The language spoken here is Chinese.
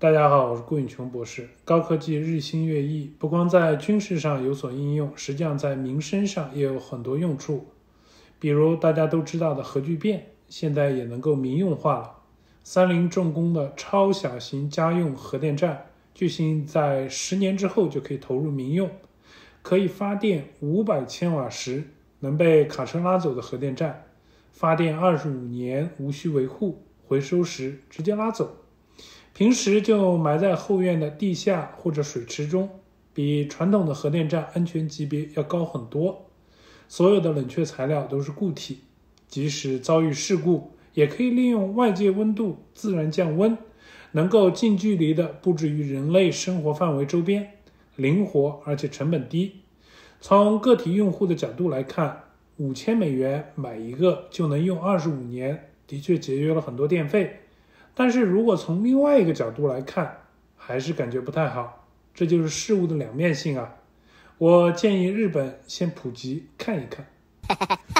大家好，我是顾永琼博士。高科技日新月异，不光在军事上有所应用，实际上在民生上也有很多用处。比如大家都知道的核聚变，现在也能够民用化了。三菱重工的超小型家用核电站，据信在十年之后就可以投入民用，可以发电五百千瓦时，能被卡车拉走的核电站，发电二十五年无需维护，回收时直接拉走。平时就埋在后院的地下或者水池中，比传统的核电站安全级别要高很多。所有的冷却材料都是固体，即使遭遇事故，也可以利用外界温度自然降温，能够近距离的布置于人类生活范围周边，灵活而且成本低。从个体用户的角度来看，五千美元买一个就能用二十五年，的确节约了很多电费。但是如果从另外一个角度来看，还是感觉不太好。这就是事物的两面性啊！我建议日本先普及看一看。